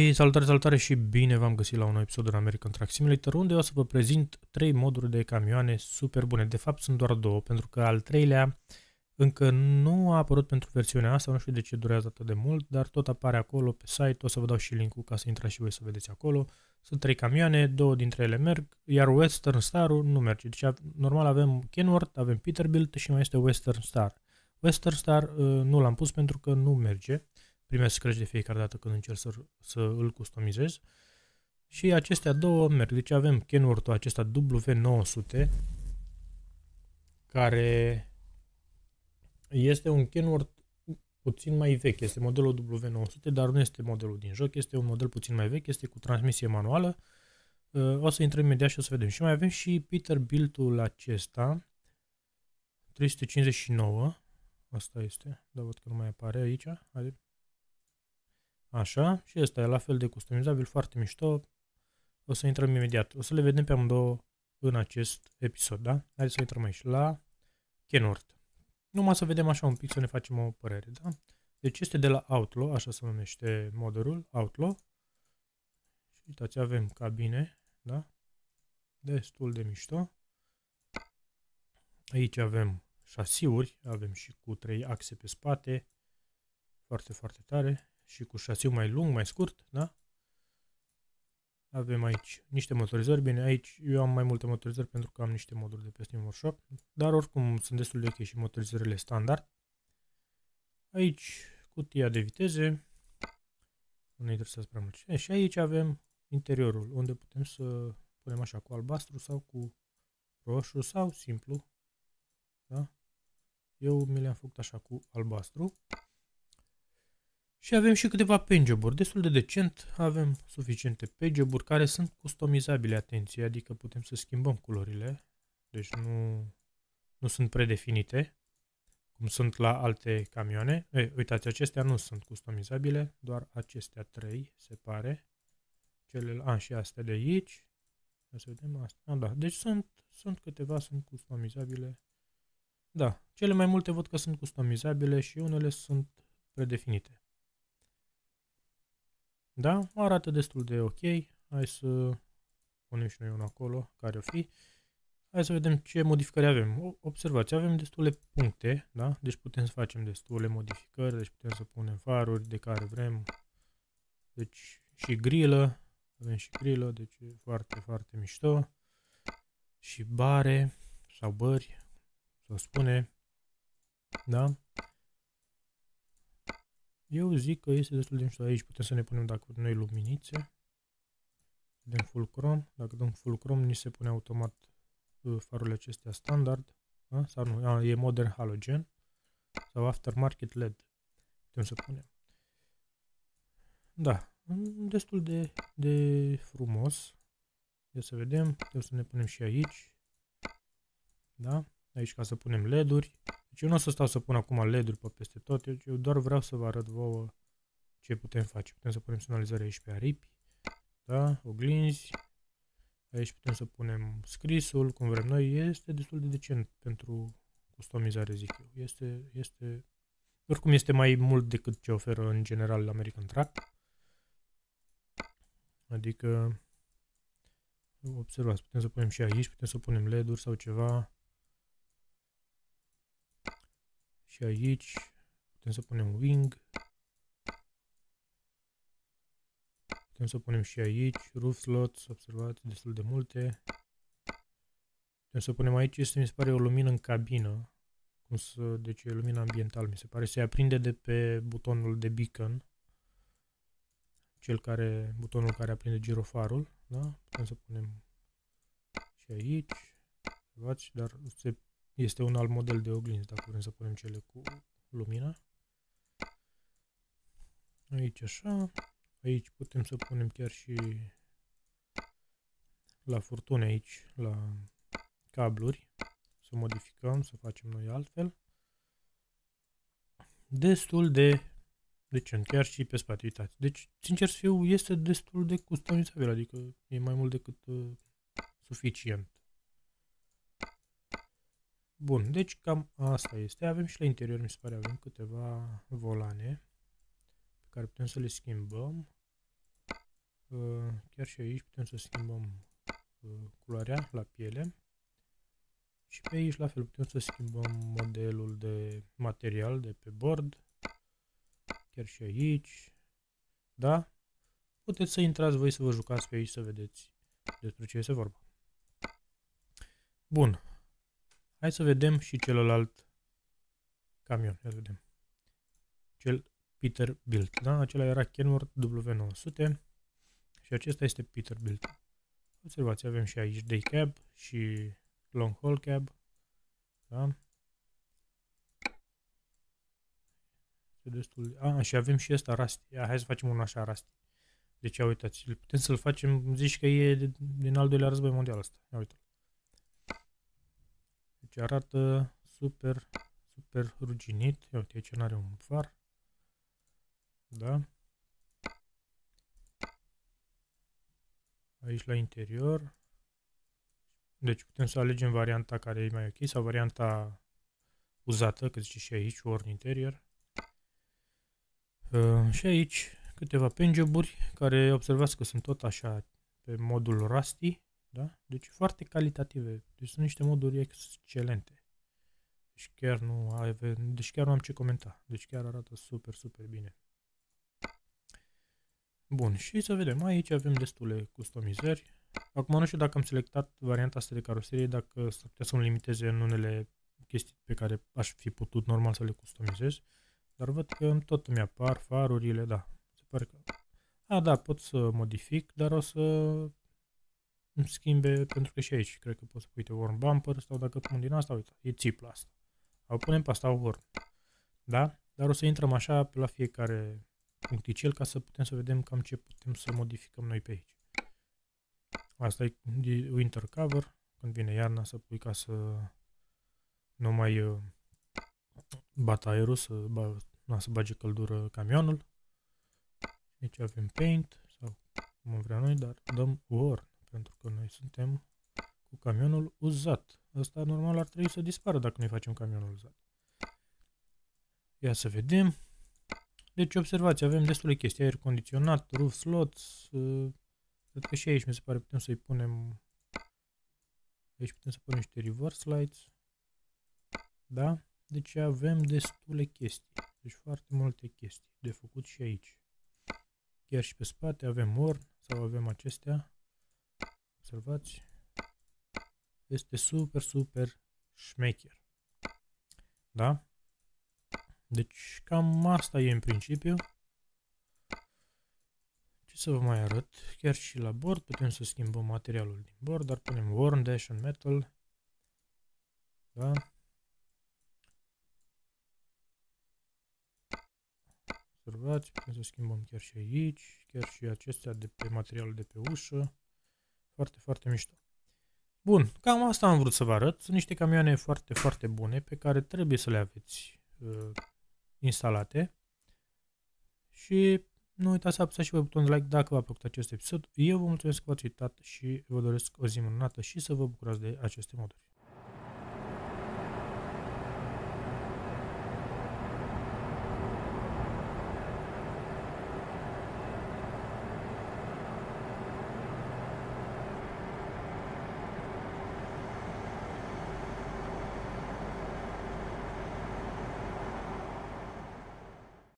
Hei, salutare, salutare și bine v-am găsit la un nou episod în American Truck Simulator unde o să vă prezint trei moduri de camioane super bune. De fapt sunt doar două, pentru că al treilea încă nu a apărut pentru versiunea asta, nu știu de ce durează atât de mult, dar tot apare acolo pe site, o să vă dau și linkul ca să intrați și voi să vedeți acolo. Sunt trei camioane, două dintre ele merg, iar Western Star-ul nu merge. Deci normal avem Kenworth, avem Peterbilt și mai este Western Star. Western Star uh, nu l-am pus pentru că nu merge primesc scratch de fiecare dată când încerc să, să îl customizez. Și acestea două merg. Deci avem Kenworth-ul acesta W900 care este un Kenworth puțin mai vechi. Este modelul W900, dar nu este modelul din joc. Este un model puțin mai vechi, este cu transmisie manuală. Uh, o să intrăm imediat și o să vedem. Și mai avem și Peterbilt-ul acesta 359 Asta este, dar văd că nu mai apare aici. Hai, Așa, și ăsta e la fel de customizabil, foarte mișto. O să intrăm imediat. O să le vedem pe amândouă în acest episod, da? Hai să intrăm aici la Kenworth. Numai să vedem așa un pic, să ne facem o părere, da? Deci este de la Outlaw, așa se numește modelul, Outlaw. Și uitați, avem cabine, da? Destul de mișto. Aici avem șasiuri, avem și cu trei axe pe spate. Foarte, foarte tare și cu șasiu mai lung, mai scurt, da? Avem aici niște motorizări, bine, aici eu am mai multe motorizări pentru că am niște moduri de pe Steam Workshop, dar oricum sunt destul de ok și motorizările standard. Aici cutia de viteze, nu ne interesează prea mult. E, și aici avem interiorul, unde putem să punem așa cu albastru sau cu roșu sau simplu. Da? Eu mi le-am făcut așa cu albastru. Și avem și câteva paint destul de decent. Avem suficiente paint care sunt customizabile, atenție, adică putem să schimbăm culorile. Deci nu, nu sunt predefinite, cum sunt la alte camioane. Ei, uitați, acestea nu sunt customizabile, doar acestea trei, se pare. Cele, a, și astea de aici. Să vedem asta. A, da, deci sunt, sunt câteva, sunt customizabile. Da, cele mai multe văd că sunt customizabile și unele sunt predefinite. Da? Arată destul de ok. Hai să punem și noi unul acolo, care o fi. Hai să vedem ce modificări avem. Observați, avem destule puncte, da? Deci putem să facem destule modificări, deci putem să punem faruri de care vrem. Deci și grilă, avem și grilă, deci e foarte, foarte mișto. Și bare sau bări, să spune, da? Eu zic că este destul de mișto. Aici putem să ne punem dacă noi luminițe. Dăm full chrome. Dacă dăm full chrome, ni se pune automat uh, farurile acestea standard. Da? Sau nu, a, e modern halogen. Sau aftermarket LED. Putem să punem. Da, destul de, de frumos. Ia să vedem. Putem să ne punem și aici. Da? Aici ca să punem LED-uri. Deci eu nu o să stau să pun acum LED-uri pe peste tot, deci eu doar vreau să vă arăt vouă ce putem face. Putem să punem semnalizare aici pe aripi, da, oglinzi, aici putem să punem scrisul, cum vrem noi, este destul de decent pentru customizare, zic eu. Este, este, oricum este mai mult decât ce oferă în general American Truck. Adică, observați, putem să punem și aici, putem să punem LED-uri sau ceva. Și aici putem să punem wing. Putem să punem și aici roof slots, observați, destul de multe. Putem să punem aici, este, mi se pare, o lumină în cabină. Cum să, deci e lumină ambiental, mi se pare. Se aprinde de pe butonul de beacon. Cel care, butonul care aprinde girofarul. Da? Putem să punem și aici. Observați, dar se este un alt model de oglinzi, dacă vrem să punem cele cu lumina. Aici așa. Aici putem să punem chiar și la furtune aici, la cabluri. Să modificăm, să facem noi altfel. Destul de decent, chiar și pe spate, uitați. Deci, sincer să fiu, este destul de customizabil, adică e mai mult decât uh, suficient. Bun, deci cam asta este. Avem și la interior, mi se pare, avem câteva volane pe care putem să le schimbăm. Uh, chiar și aici putem să schimbăm uh, culoarea la piele. Și pe aici la fel putem să schimbăm modelul de material de pe bord. Chiar și aici. Da? Puteți să intrați voi să vă jucați pe aici să vedeți despre ce este vorba. Bun. Hai să vedem și celălalt camion. Ia vedem. Cel Peterbilt. Da? Acela era Kenworth W900 și acesta este Peterbilt. Observați, avem și aici day cab și long haul cab. Da? Este destul de... Ah, și avem și ăsta Rusty. Ia, hai să facem un așa Rusty. Deci, ia uitați, putem să-l facem, zici că e din al doilea război mondial ăsta. Ia uite Deci arată super, super ruginit. Ia uite, aici n-are un far. Da? Aici la interior. Deci putem să alegem varianta care e mai ok sau varianta uzată, că zice și aici, ori în interior. Uh, și aici câteva penjoburi care observați că sunt tot așa pe modul Rusty, da? Deci foarte calitative. Deci sunt niște moduri excelente. Deci chiar nu avem, deci chiar nu am ce comenta. Deci chiar arată super, super bine. Bun, și să vedem. Aici avem destule customizări. Acum nu știu dacă am selectat varianta asta de caroserie, dacă s-ar putea să-mi limiteze în unele chestii pe care aș fi putut normal să le customizez. Dar văd că tot îmi apar farurile, da. Se pare că... A, da, pot să modific, dar o să îmi schimbe, pentru că și aici cred că pot să uite warm bumper sau dacă pun din asta, uite, e țipla asta. Au punem pe asta warm. Da? Dar o să intrăm așa pe la fiecare puncticel ca să putem să vedem cam ce putem să modificăm noi pe aici. Asta e winter cover, când vine iarna să pui ca să nu mai uh, bată aerul, să, ba, nu, să bage căldură camionul. Aici avem paint sau cum vrea noi, dar dăm worn pentru că noi suntem cu camionul uzat. Asta normal ar trebui să dispară dacă noi facem camionul uzat. Ia să vedem. Deci observați, avem destule chestii, aer condiționat, roof slots, uh, cred că și aici mi se pare putem să-i punem, aici putem să punem niște reverse lights, da? Deci avem destule chestii, deci foarte multe chestii de făcut și aici. Chiar și pe spate avem orn sau avem acestea, observați, este super, super șmecher, da? Deci cam asta e în principiu. Ce să vă mai arăt? Chiar și la bord putem să schimbăm materialul din bord, dar punem worn dash and metal. Da? Observați, putem să schimbăm chiar și aici, chiar și acestea de pe materialul de pe ușă. Foarte, foarte mișto. Bun, cam asta am vrut să vă arăt. Sunt niște camioane foarte, foarte bune pe care trebuie să le aveți uh, instalate. Și nu uitați să apăsați și pe butonul de like dacă v-a plăcut acest episod. Eu vă mulțumesc că v-ați uitat și vă doresc o zi minunată și să vă bucurați de aceste moduri.